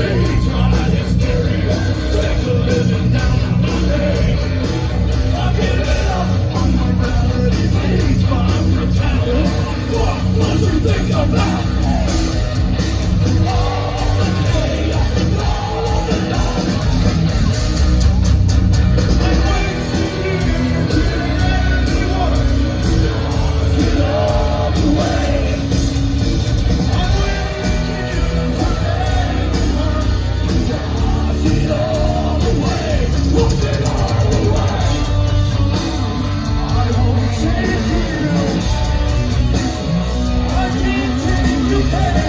say Hey!